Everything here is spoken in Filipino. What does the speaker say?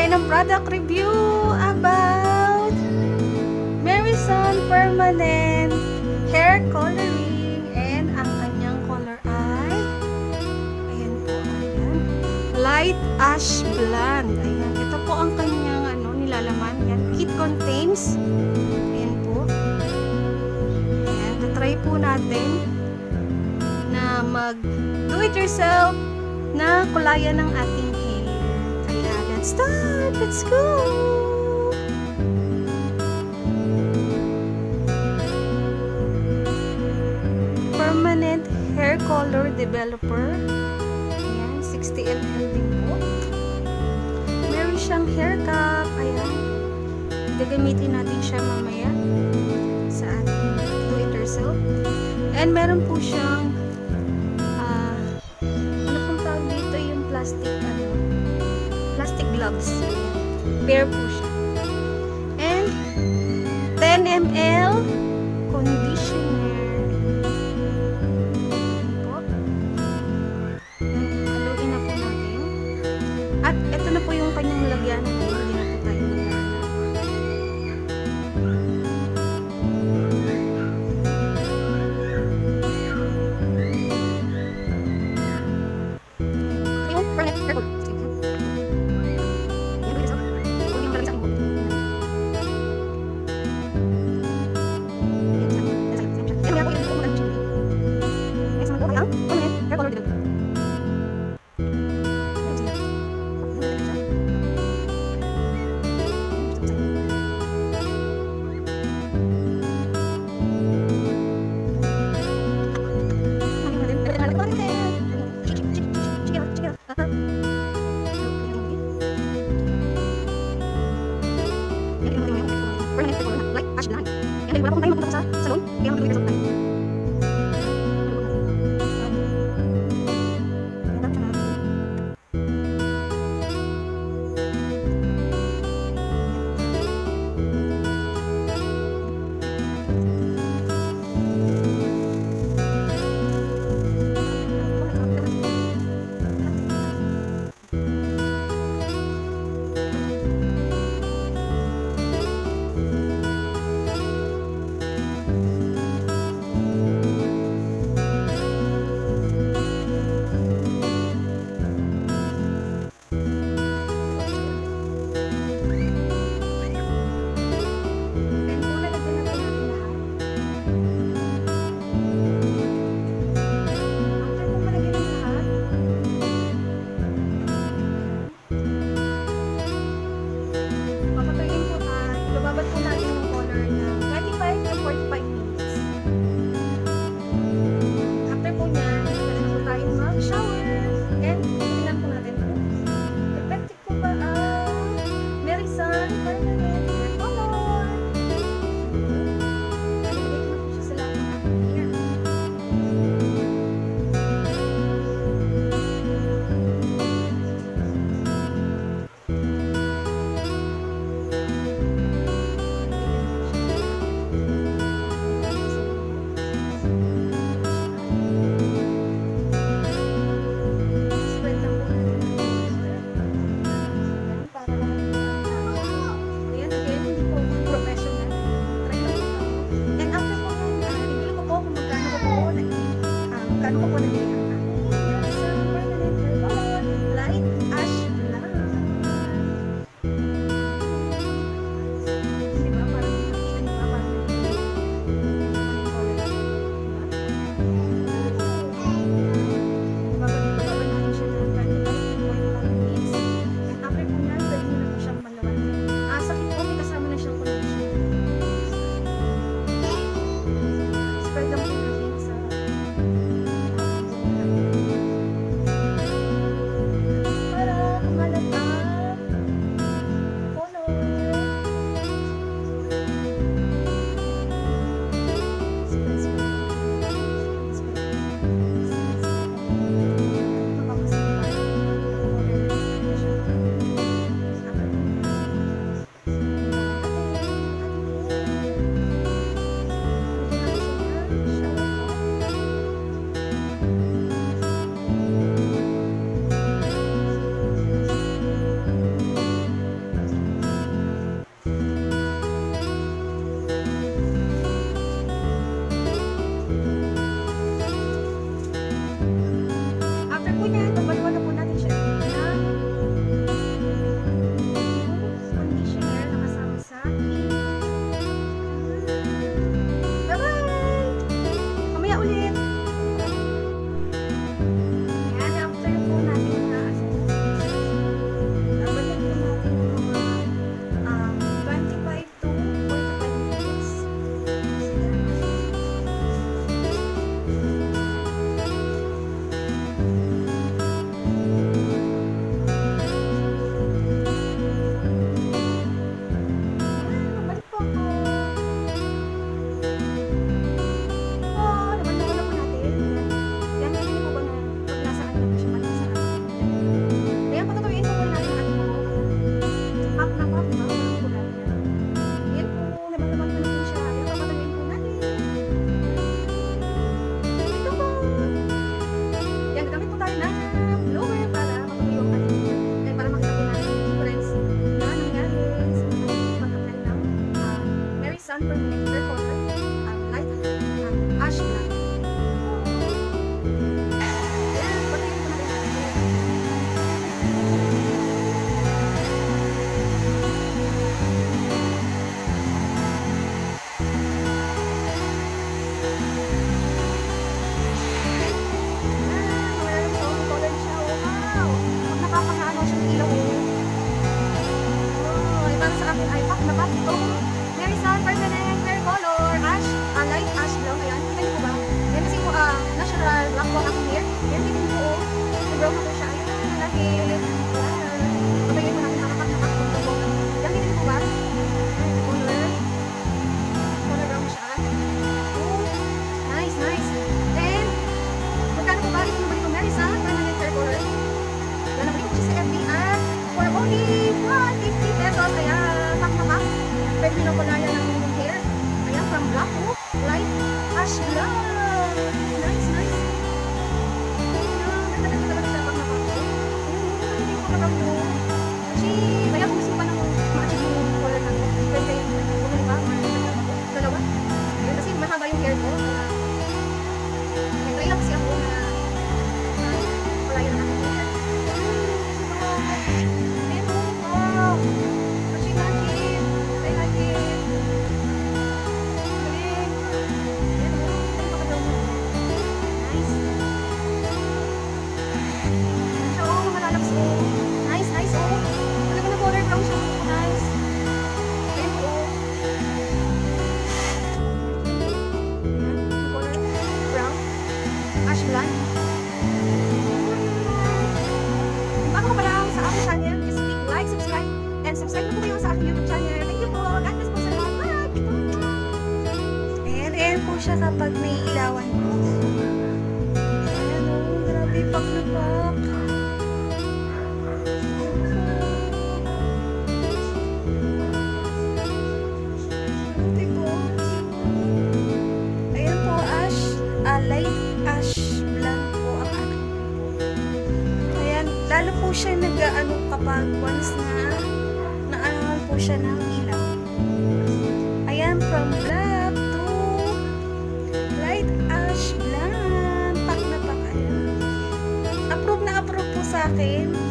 tayo ng product review about Marison Permanent Hair Coloring. And ang kanyang color ay ayan po, ayan. Light Ash Blonde. Ayan, ito po ang kanyang ano, nilalaman, ayan, it contains. Ayan po. Ayan, try po natin na mag do it yourself na kulayan ng ating It's time at school. Permanent hair color developer. Ayan, 60 ml din po. Meron siyang hair cap. Ayan. Gagamitin natin siya mamaya sa ating do it. And meron po siyang uh, ano pong tawag dito yung plastic vlogs. Bare po siya. And 10 ml Terima kasih. Siya kapag may ilawan po. Ayan, oh, grabe pak. Grabe po. Ayan po, ash. light ash blanc po. Ayan, lalo po siya nag-ano kapag once na naanahan po siya ng akin.